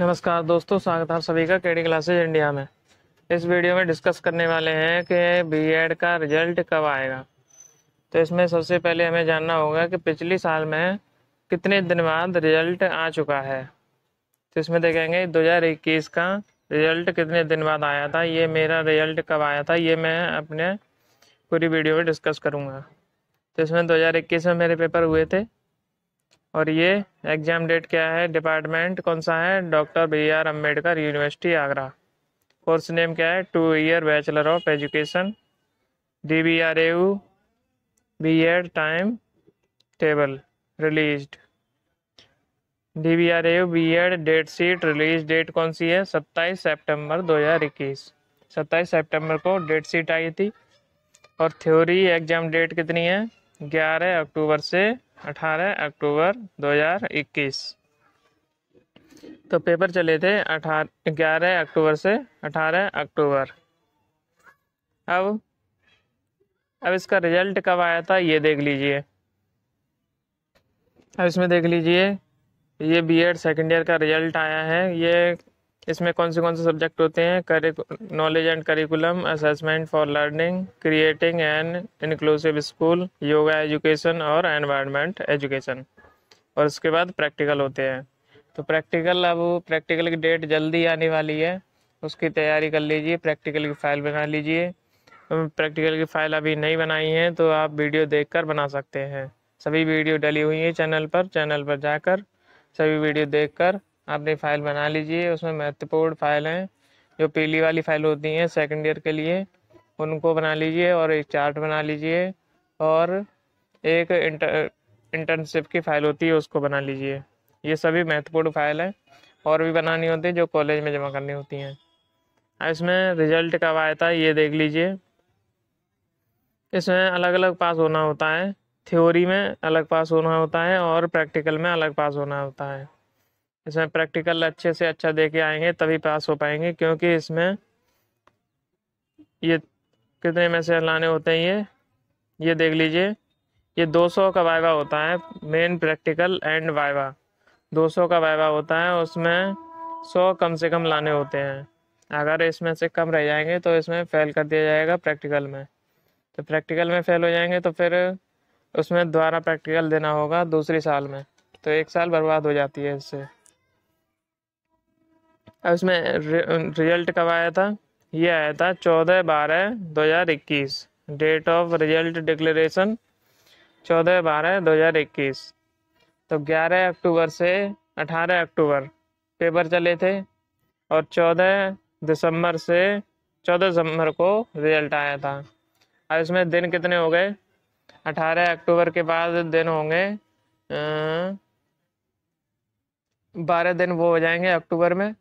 नमस्कार दोस्तों, स्वागत है आप सभी का केडी क्लासेज इंडिया में। इस वीडियो में डिस्कस करने वाले हैं कि बीएड का रिज़ल्ट कब आएगा। तो इसमें सबसे पहले हमें जानना होगा कि पिछले साल में कितने दिन बाद रिज़ल्ट आ चुका है। तो इसमें देखेंगे 2021 का रिज़ल्ट कितने दिन बाद आया था, ये मेरा रिज़ल्ट कब आया था, ये मैं अपने पूरी वीडियो में डिस्कस करूँगा। तो इसमें 2021 में मेरे पेपर हुए थे और ये एग्ज़ाम डेट क्या है? डिपार्टमेंट कौन सा है? Doctor B R Ambedkar university Agra course name क्या है? Two year bachelor of education D B R U B Ed time table release D B R U B Ed date sheet release date कौन सी है? सत्ताईस September दो हज़ार इक्कीस। सत्ताईस सेप्टेम्बर को डेट सीट आई थी। और थ्योरी एग्ज़ाम डेट कितनी है? ग्यारह अक्टूबर से अठारह अक्टूबर 2021 तो पेपर चले थे अठारह ग्यारह अक्टूबर से अठारह अक्टूबर। अब अब इसका रिज़ल्ट कब आया था, ये देख लीजिए। अब इसमें देख लीजिए, ये बीएड सेकेंड ईयर का रिज़ल्ट आया है, ये इसमें कौन से कौन से सब्जेक्ट होते हैं? Knowledge and curriculum assessment for learning creating and inclusive school yoga education और एनवायरनमेंट एजुकेशन और उसके बाद प्रैक्टिकल होते हैं। तो प्रैक्टिकल अब प्रैक्टिकल की डेट जल्दी आने वाली है। उसकी तैयारी कर लीजिए प्रैक्टिकल की फ़ाइल बना लीजिए। प्रैक्टिकल की फ़ाइल अभी नहीं बनाई है तो आप वीडियो देखकर बना सकते हैं। सभी वीडियो डली हुई है चैनल पर। चैनल पर जाकर सभी वीडियो देखकर अपनी फ़ाइल बना लीजिए, उसमें महत्वपूर्ण फ़ाइल हैं, जो पीली वाली फ़ाइल होती हैं सेकेंड ईयर के लिए, उनको बना लीजिए और एक चार्ट बना लीजिए और एक इंटर इंटर्नशिप की फ़ाइल होती है, उसको बना लीजिए। ये सभी महत्वपूर्ण फ़ाइल हैं, और भी बनानी होती है, जो कॉलेज में जमा करनी होती हैं। इसमें रिज़ल्ट कब आया था, ये देख लीजिए। इसमें अलग अलग पास होना होता है थ्योरी में अलग पास होना होता है और प्रैक्टिकल में अलग पास होना होता है। इसमें प्रैक्टिकल अच्छे से अच्छा दे के आएँगे, तभी पास हो पाएँगे, क्योंकि इसमें ये कितने में से लाने होते हैं ये? ये देख लीजिए, ये 200 का वाइवा होता है मेन प्रैक्टिकल एंड वाइवा 200 का वाइवा होता है, उसमें 100 कम से कम लाने होते हैं। अगर इसमें से कम रह जाएँगे तो इसमें फेल कर दिया जाएगा प्रैक्टिकल में। तो प्रैक्टिकल में फेल हो जाएँगे तो फिर उसमें दोबारा प्रैक्टिकल देना होगा दूसरी साल में। तो एक साल बर्बाद हो जाती है इससे। इसमें रिज़ल्ट कब आया था? ये आया था चौदह बारह दो हज़ार इक्कीस। डेट ऑफ़ रिज़ल्ट डिक्लेरेशन चौदह बारह दो हज़ार इक्कीस। तो ग्यारह अक्टूबर से अठारह अक्टूबर पेपर चले थे और चौदह दिसंबर से चौदह दिसंबर को रिज़ल्ट आया था। अब इसमें दिन कितने हो गए? अठारह अक्टूबर के बाद दिन होंगे बारह दिन वो हो जाएँगे अक्टूबर में।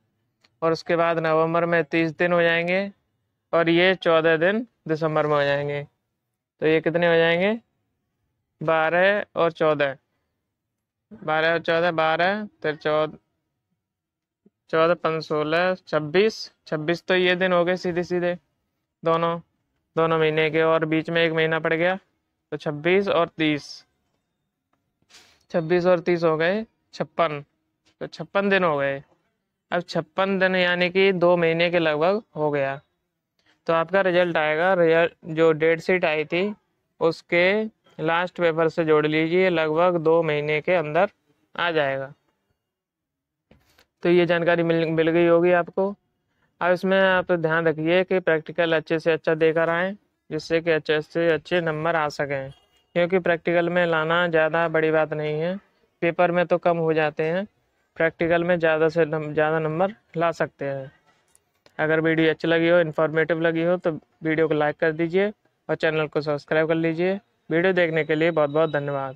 और उसके बाद नवंबर में तीस दिन हो जाएँगे और ये चौदह दिन दिसंबर में हो जाएँगे। तो ये कितने हो जाएँगे? बारह और चौदह। बारह और चौदह, बारह, फिर चौदह चौदह, पंद्रह, सोलह, छब्बीस। छब्बीस तो ये दिन हो गए सीधे सीधे दोनों दोनों महीने के और बीच में एक महीना पड़ गया। तो छब्बीस और तीस। छब्बीस और तीस हो गए छप्पन। तो छप्पन दिन हो गए। अब छप्पन दिन यानी कि दो महीने के लगभग हो गया। तो आपका रिज़ल्ट आएगा। रिज़ल्ट जो डेट शीट आई थी, उसके लास्ट पेपर से जोड़ लीजिए, लगभग दो महीने के अंदर आ जाएगा। तो ये जानकारी मिल मिल गई होगी आपको। अब इसमें आप ध्यान रखिए कि प्रैक्टिकल अच्छे से अच्छा देकर आएँ, जिससे कि अच्छे से अच्छे नंबर आ सकें। क्योंकि प्रैक्टिकल में लाना ज़्यादा बड़ी बात नहीं है। पेपर में तो कम हो जाते हैं। प्रैक्टिकल में ज़्यादा से ज़्यादा नंबर ला सकते हैं। अगर वीडियो अच्छी लगी हो इन्फॉर्मेटिव लगी हो तो वीडियो को लाइक कर दीजिए और चैनल को सब्सक्राइब कर लीजिए। वीडियो देखने के लिए बहुत बहुत धन्यवाद।